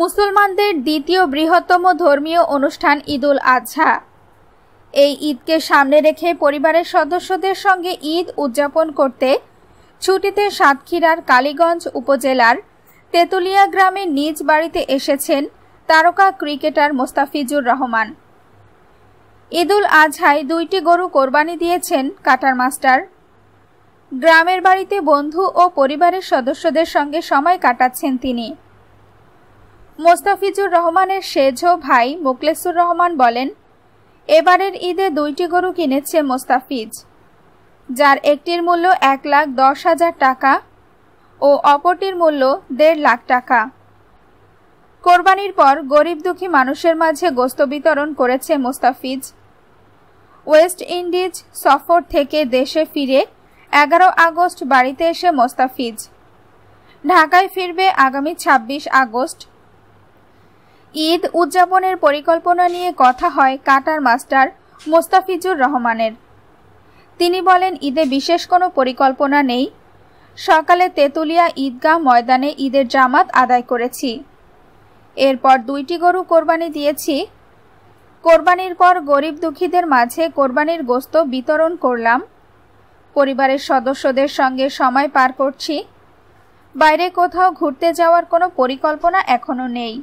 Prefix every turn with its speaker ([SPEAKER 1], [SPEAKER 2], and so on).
[SPEAKER 1] মুসলমানদের দ্বিতীয় বৃহত্তম ধর্মীয় অনুষ্ঠান ঈদুল আজহা এই ঈদকে সামনে রেখে পরিবারের সদস্যদের সঙ্গে ঈদ উদযাপন করতে ছুটিতে সাতক্ষীরার কালীগঞ্জ উপজেলার তেতুলিয়া গ্রামের নিজ বাড়িতে এসেছেন তারকা ক্রিকেটার মোস্তাফিজুর রহমান। ঈদুল আজহায় দুইটি গরু কোরবানি দিয়েছেন কাটার মাস্টার। গ্রামের বাড়িতে বন্ধু ও পরিবারের সদস্যদের সঙ্গে সময় কাটাচ্ছেন তিনি। মোস্তাফিজুর রহমানের সেজ ভাই মোকলেসুর রহমান বলেন, এবারের ঈদে দুইটি গরু কিনেছে মোস্তাফিজ, যার একটির মূল্য এক লাখ দশ হাজার টাকা ও অপরটির মূল্য দেড় লাখ টাকা। কোরবানির পর গরিব দুঃখী মানুষের মাঝে গোস্ত বিতরণ করেছে মোস্তাফিজ। ওয়েস্ট ইন্ডিজ সফর থেকে দেশে ফিরে এগারো আগস্ট বাড়িতে এসে মোস্তাফিজ। ঢাকায় ফিরবে আগামী ২৬ আগস্ট ঈদ উদযাপনের পরিকল্পনা নিয়ে কথা হয় কাটার মাস্টার মোস্তাফিজুর রহমানের। তিনি বলেন, ঈদে বিশেষ কোনো পরিকল্পনা নেই। সকালে তেতুলিয়া ঈদগাহ ময়দানে ঈদের জামাত আদায় করেছি। এরপর দুইটি গরু কোরবানি দিয়েছি। কোরবানির পর গরিব দুঃখীদের মাঝে কোরবানির গোস্ত বিতরণ করলাম। পরিবারের সদস্যদের সঙ্গে সময় পার করছি। বাইরে কোথাও ঘুরতে যাওয়ার কোনো পরিকল্পনা এখনও নেই।